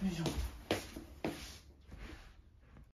perfusion.